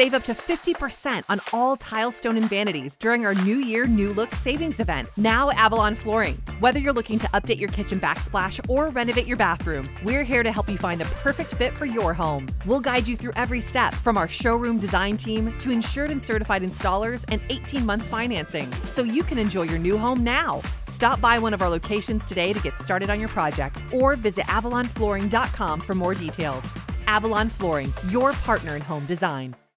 Save up to 50% on all tile, stone, and vanities during our New Year New Look savings event, now Avalon Flooring. Whether you're looking to update your kitchen backsplash or renovate your bathroom, we're here to help you find the perfect fit for your home. We'll guide you through every step from our showroom design team to insured and certified installers and 18 month financing so you can enjoy your new home now. Stop by one of our locations today to get started on your project or visit avalonflooring.com for more details. Avalon Flooring, your partner in home design.